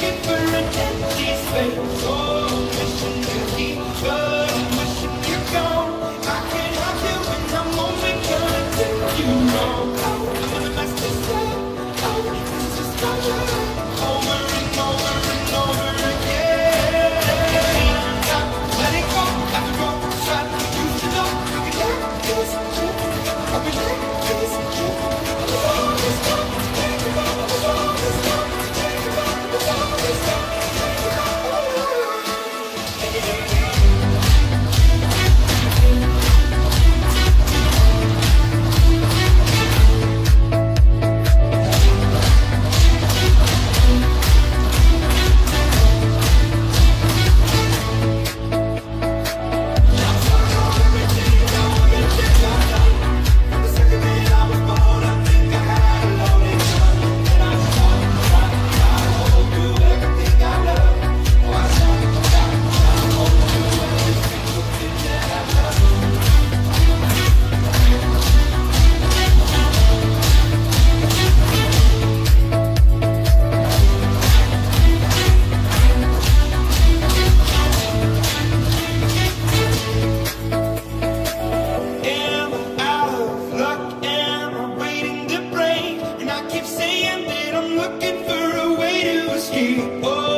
looking for an empty space. Oh. keep on. Oh.